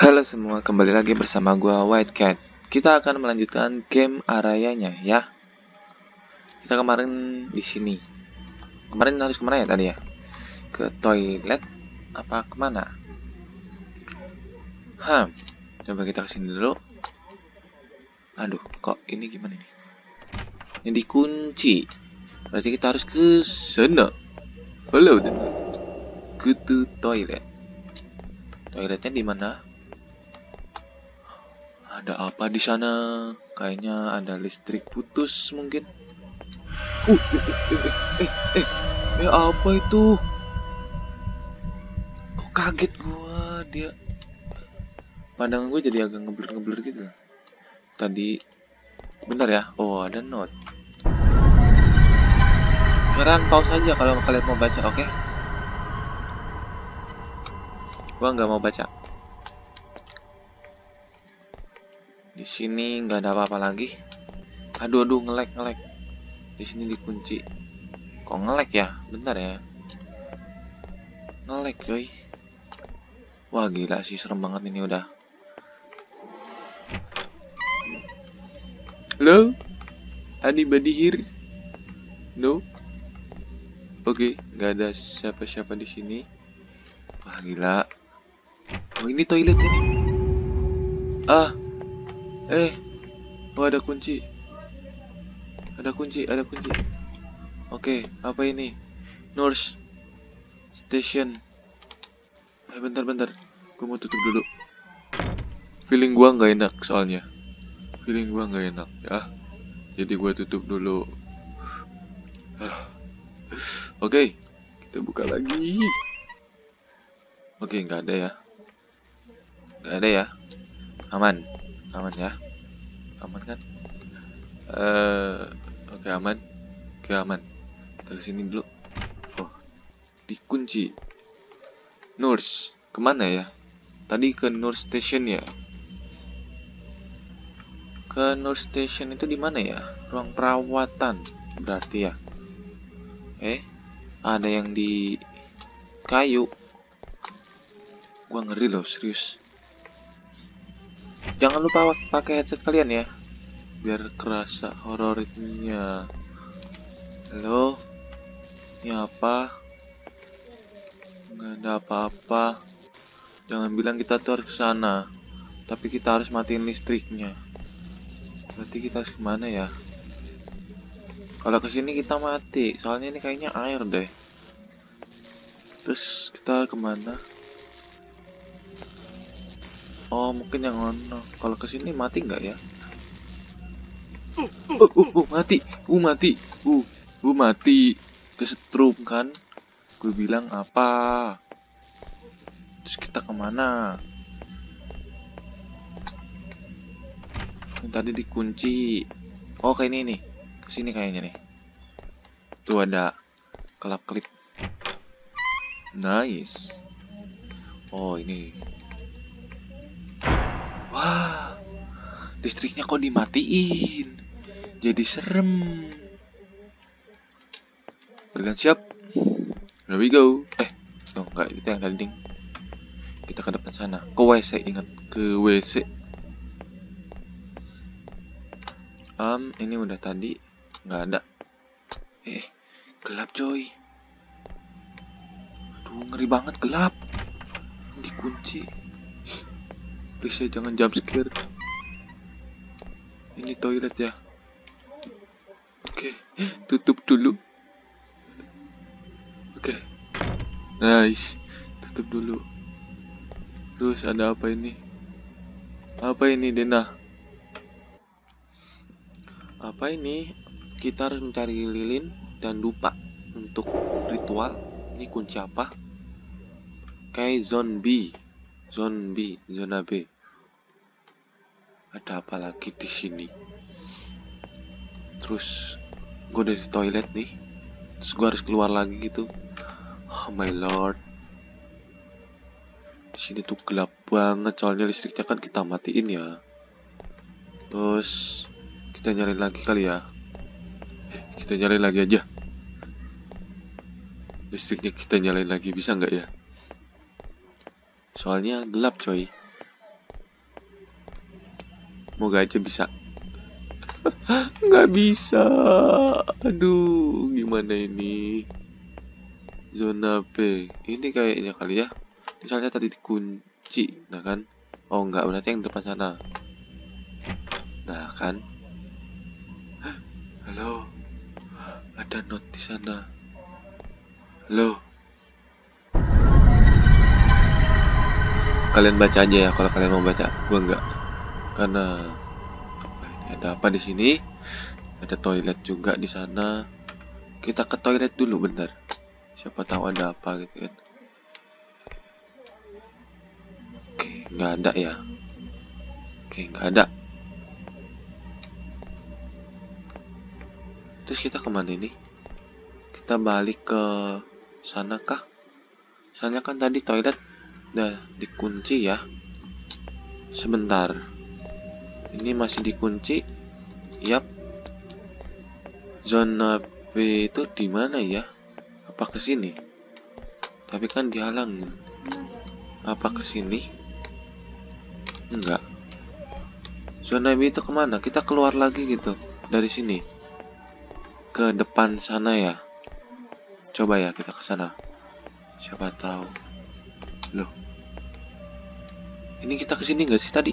Halo semua, kembali lagi bersama gua White Cat. Kita akan melanjutkan game Arayanya ya. Kita kemarin di sini. Kemarin harus ke mana ya tadi ya? Ke toilet apa ke mana? Hah, coba kita ke sini dulu. Aduh, kok ini gimana nih? Ini dikunci. Berarti kita harus ke sana. Follow the note. Toilet. Toiletnya di mana? Ada apa di sana? Kayaknya ada listrik putus mungkin. Uh, eh, eh, eh, eh, eh, apa itu? Kok kaget gua dia? Pandangan gue jadi agak ngeblur-ngeblur gitu. Tadi, bentar ya. Oh, ada note. Kalian pause aja kalau kalian mau baca, oke? Okay? Gua nggak mau baca. Di sini nggak ada apa-apa lagi. Aduh aduh ngelek ngelek. Di sini dikunci. Kok ngelek ya? Bentar ya. Ngelek coy. Wah gila sih serem banget ini udah. Halo? Anybody here? No? Oke, okay, nggak ada siapa-siapa di sini. Wah gila. Oh ini toilet ini. Ah, Eh, oh ada kunci. Ada kunci, ada kunci. Oke, apa ini? Nurse Station. Eh, bentar, bentar. Gue mau tutup dulu. Feeling gua nggak enak soalnya. Feeling gua nggak enak ya. Jadi gua tutup dulu. Oke, kita buka lagi. Oke, nggak ada ya. Nggak ada ya. Aman aman ya? Aman kan? Uh, oke okay, aman. Oke okay, aman. Kita ke sini dulu. Oh dikunci. Nurse ke mana ya? Tadi ke nurse station ya? Ke nurse station itu di mana ya? Ruang perawatan berarti ya? Eh ada yang di kayu. Gua ngeri loh serius Jangan lupa pakai headset kalian ya, biar kerasa horornya. Halo, ini apa? Nggak ada apa-apa. Jangan bilang kita tuh harus ke sana, tapi kita harus matiin listriknya. Berarti kita harus ke mana ya? Kalau ke sini kita mati, soalnya ini kayaknya air deh. Terus kita ke mana? Oh mungkin yang ono. Kalau ke sini mati nggak ya? Uh, uh, uh, mati, uh mati, uh, uh mati, kesetrum kan? Gue bilang apa? Terus kita ke mana? Ini tadi dikunci. Oh kayak ini nih, ke sini kayaknya nih. Tuh ada kelap kelip. Nice. Oh ini Wah, listriknya kok dimatiin. Jadi serem. Kalian siap? Here we go. Eh, oh enggak, itu yang tadi Kita ke depan sana. Ke WC, ingat. Ke WC. Um, ini udah tadi. Nggak ada. Eh, gelap coy. Aduh, ngeri banget gelap. Dikunci please ya jangan jump scare ini toilet ya? Oke tutup dulu. Oke. Nice. Tutup dulu. Terus ada apa ini? Apa ini Dena? Apa ini? Kita harus mencari lilin dan dupa untuk ritual. Ini kunci apa? Kayak zombie. Zombie zona B ada apa lagi di sini? Terus gue udah di toilet nih. Terus gue harus keluar lagi gitu. Oh my lord. Di sini tuh gelap banget soalnya listriknya kan kita matiin ya. Terus kita nyalain lagi kali ya. Kita nyalain lagi aja. Listriknya kita nyalain lagi bisa nggak ya? Soalnya gelap coy Moga aja bisa. Nggak bisa. Aduh, gimana ini? Zona P. Ini kayaknya kali ya. Misalnya tadi dikunci, nah kan? Oh, enggak, berarti yang depan sana. Nah, kan? Halo. Ada not di sana. Halo. Kalian baca aja ya kalau kalian mau baca. Gua enggak. Karena apa ini? Ada apa di sini? Ada toilet juga di sana. Kita ke toilet dulu bentar. Siapa tahu ada apa gitu kan. Oke, nggak ada ya. Oke, nggak ada. Terus kita ke mana ini? Kita balik ke sana kah? Soalnya kan tadi toilet udah dikunci ya. Sebentar. Ini masih dikunci. Yap. Zona B itu di mana ya? Apa ke sini? Tapi kan dihalangin. Apa ke sini? Enggak. Zona B itu ke mana? Kita keluar lagi gitu dari sini ke depan sana ya. Coba ya kita ke sana. Siapa tahu. Loh. Ini kita ke sini nggak sih tadi?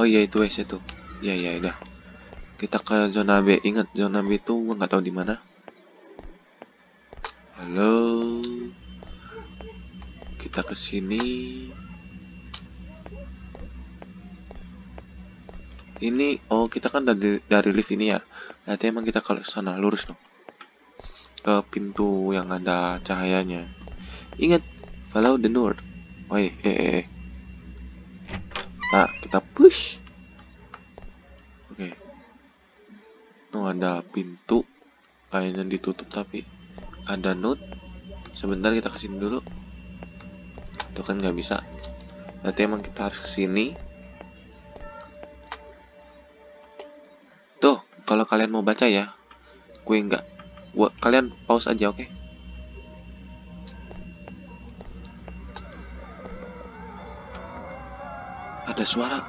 Oh iya itu WC tuh. Iya iya udah. Kita ke zona B. Ingat zona B itu gua nggak tahu di mana. Halo. Kita ke sini. Ini oh kita kan dari dari lift ini ya. Berarti emang kita kalau sana lurus dong. Ke pintu yang ada cahayanya. Ingat, follow the. Oh eh eh eh. Nah, kita push. Oke. Oh, ada pintu kayaknya ditutup tapi ada note. Sebentar kita ke sini dulu. Itu kan nggak bisa. Berarti emang kita harus ke sini. Tuh, kalau kalian mau baca ya, gue nggak. Gua kalian pause aja, oke? Ada suara.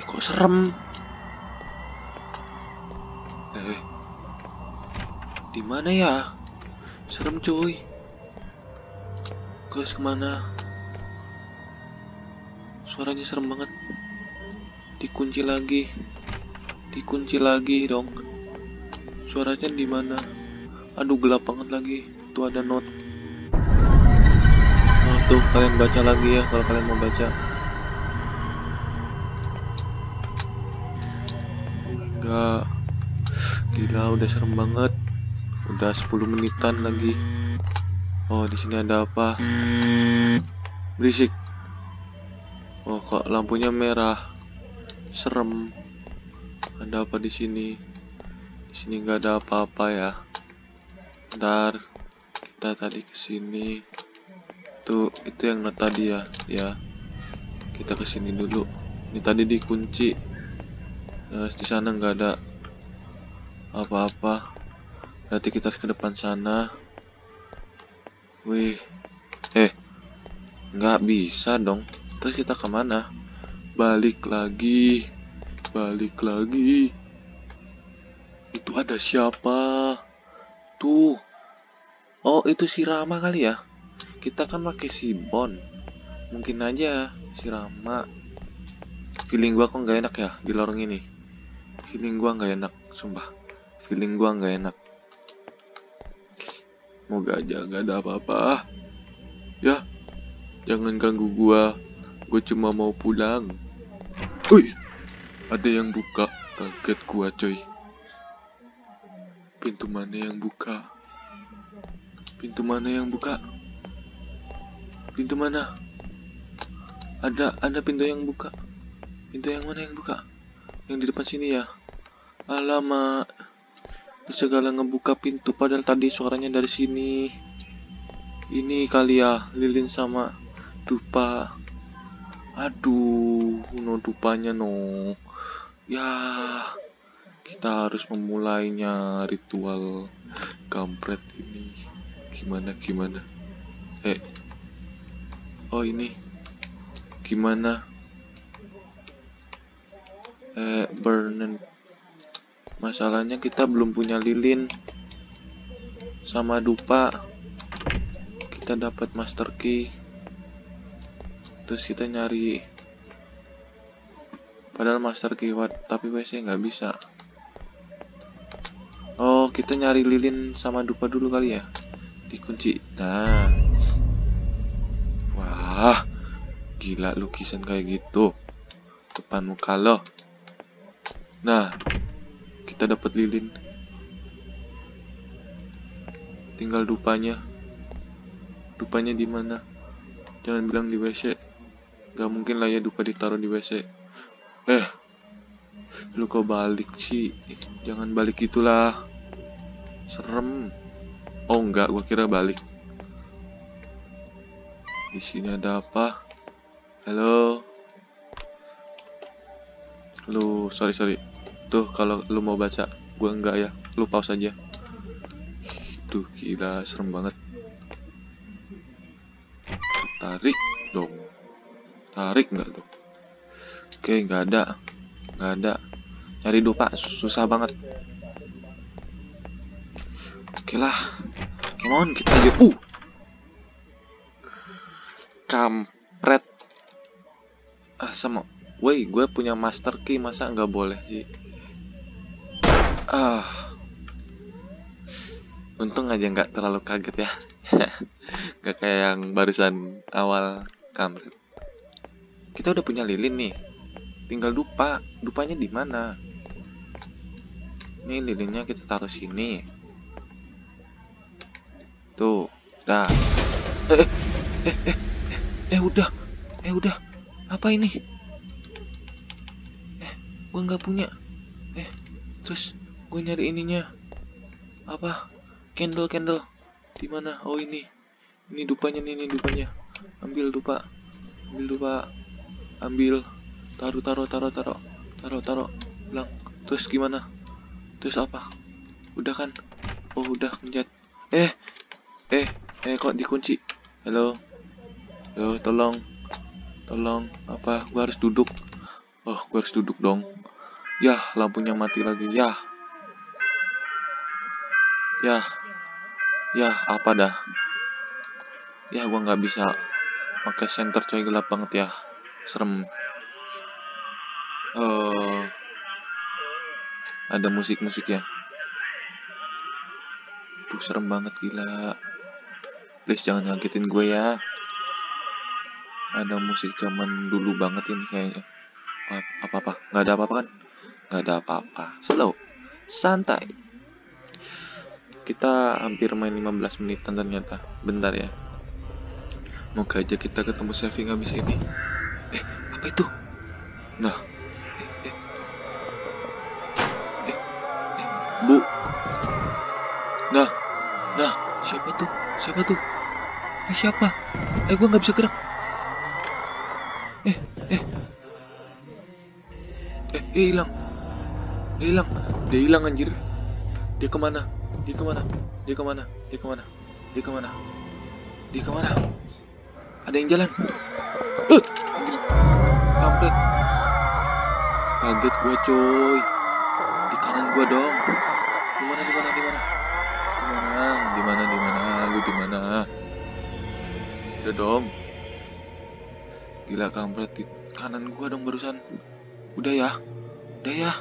Eh, kok serem? Eh, di mana ya? Serem cuy. Gue harus ke mana? Suaranya serem banget. Dikunci lagi. Dikunci lagi dong. Suaranya di mana? Aduh gelap banget lagi. Tuh ada note. Tuh kalian baca lagi ya kalau kalian mau baca. Enggak. Gila udah serem banget. Udah 10 menitan lagi. Oh, di sini ada apa? Berisik. Oh, kok lampunya merah. Serem. Ada apa di sini? Di sini nggak ada apa-apa ya. Ntar kita tadi ke sini. Tuh, itu yang tadi ya, ya. Kita ke sini dulu. Ini tadi dikunci. Nah, di sana nggak ada apa-apa. Berarti kita ke depan sana. Wih, eh, nggak bisa dong. Terus kita ke mana? Balik lagi, balik lagi. Itu ada siapa? Tuh. Oh, itu si Rama kali ya? Kita kan pakai si Bon. Mungkin aja si Rama. Feeling gua kok nggak enak ya di lorong ini. Feeling gua nggak enak, sumpah. Feeling gua nggak enak. Moga aja nggak ada apa-apa. Ya, jangan ganggu gua. Gue cuma mau pulang. Wih, ada yang buka. Kaget gua coy. Pintu mana yang buka? Pintu mana yang buka? Pintu mana? Ada ada pintu yang buka. Pintu yang mana yang buka? Yang di depan sini ya. Alamak. Segala ngebuka pintu padahal tadi suaranya dari sini. Ini kali ya lilin sama dupa. Aduh, no dupanya no. Ya, kita harus memulainya ritual kampret ini. Gimana gimana? Eh, Oh ini gimana? Eh burnen. Masalahnya kita belum punya lilin sama dupa. Kita dapat master key. Terus kita nyari padahal master key tapi WC nggak bisa. Oh, kita nyari lilin sama dupa dulu kali ya. Dikunci. Nah. Wah. Gila lukisan kayak gitu. Depan muka lo. Nah. Kita dapat lilin. Tinggal dupanya. Dupanya di mana? Jangan bilang di WC. Gak mungkin lah ya dupa ditaruh di WC. Eh, lu kok balik sih? Jangan balik gitulah. Serem. Oh enggak, gua kira balik. Di sini ada apa? Halo. Lu sorry sorry. Tuh kalau lu mau baca, gua enggak ya. Lu pause aja. Tuh gila serem banget. Tarik dong. Tarik nggak tuh? Oke, nggak ada. Nggak ada. Cari dupa susah banget. Oke lah. Come on, kita aja. Uh. Kampret. Ah, sama. Woi, gue punya master key, masa nggak boleh sih? Ah. Untung aja nggak terlalu kaget ya. Gak kayak yang barusan awal kampret. Kita udah punya lilin nih. Tinggal dupa. Dupanya di mana? Ini lilinnya kita taruh sini. Tuh, dah. Eh, eh, eh, eh, eh, udah, eh udah. Apa ini? Eh, gua nggak punya. Eh, terus gue nyari ininya. Apa? Candle, candle. Di mana? Oh ini. Ini dupanya nih, ini dupanya. Ambil dupa. Ambil dupa. Ambil. Taruh, taruh, taruh, taruh. Taruh, taruh. Bilang. Terus gimana? Terus apa? Udah kan? Oh, udah pencet. Eh, Eh, eh kok dikunci? Halo. Halo, tolong. Tolong, apa? Gua harus duduk. Oh, gua harus duduk dong. Yah, lampunya mati lagi. Yah. Yah. Yah, apa dah? Ya, gua nggak bisa pakai center coy gelap banget ya. Serem. Uh, ada musik-musik ya. Tuh serem banget gila. Please jangan ngagetin gue ya. Ada musik zaman dulu banget ini kayaknya. Apa-apa? Nggak ada apa-apa kan? Nggak ada apa-apa. Slow. Santai. Kita hampir main 15 menitan ternyata. Bentar ya. Moga aja kita ketemu saving habis ini. Eh, apa itu? Nah. Eh, eh. Eh, eh. Bu. Nah. Nah, siapa tuh? Siapa tuh? Ini siapa? Eh, gue nggak bisa gerak. Eh hilang. Eh, hilang. Dia hilang anjir. Dia ke mana? Dia ke mana? Dia ke mana? Dia ke mana? Dia ke mana? Dia ke mana? Ada yang jalan. Kampret. Kaget gue coy. Di kanan gue dong. Di mana? Di mana? Di mana? Di mana? Di mana? Di mana? Lu di mana? Udah dong. Gila kampret di kanan gua dong barusan. Udah ya. Udah ya.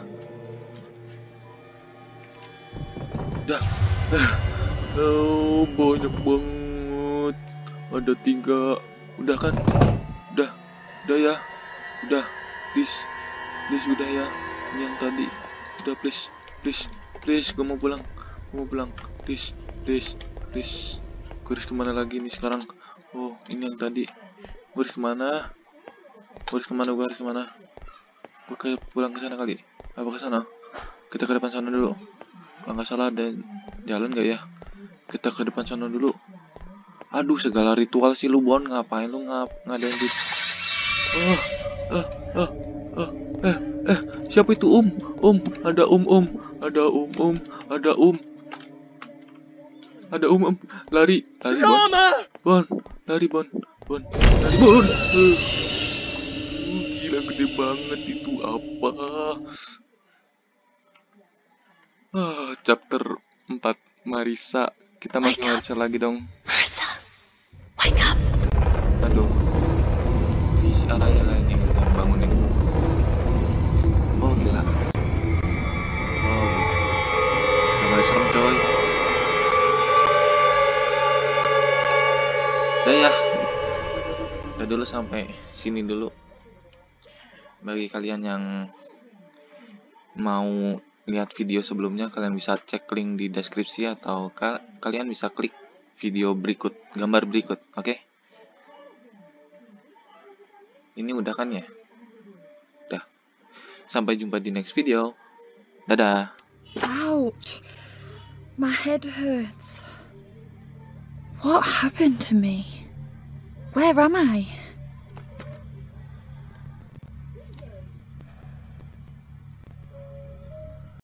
Udah. Oh, banyak banget. Ada tiga. Udah kan? Udah. Udah ya. Udah. Please. Please udah ya. Ini yang tadi. Udah please. Please. Please, gue mau pulang. Gue mau pulang. Please. Please. Please. Gue harus ke mana lagi nih sekarang? Oh, ini yang tadi. Gue harus ke mana? Gue harus ke mana? Gue harus ke mana? Gue kayak pulang ke sana kali. Apa ke sana? Kita ke depan sana dulu. Kalau nggak salah ada jalan nggak ya? Kita ke depan sana dulu. Aduh, segala ritual sih lu Bon. Ngapain lu ngap ngadain di? Oh, eh, eh, eh, eh, eh, siapa itu Um? Um, ada Um Um, ada Um Um, ada Um. Ada Um Um, lari, lari Bon. Bon, lari Bon, Bon, kali Bon. Uh, itu apa? Ah, chapter 4 Marisa. Kita masuk Marisa lagi dong. Marissa, wake up. Aduh. Ini si Araya kayaknya yang bangunin. Oh, gila. Wow. Udah serem coy. Udah ya. Udah dulu sampai sini dulu. Bagi kalian yang mau lihat video sebelumnya, kalian bisa cek link di deskripsi atau ka- kalian bisa klik video berikut, gambar berikut, oke? Ini udah kan ya? Udah. Sampai jumpa di next video. Dadah. Ouch. My head hurts. What happened to me? Where am I?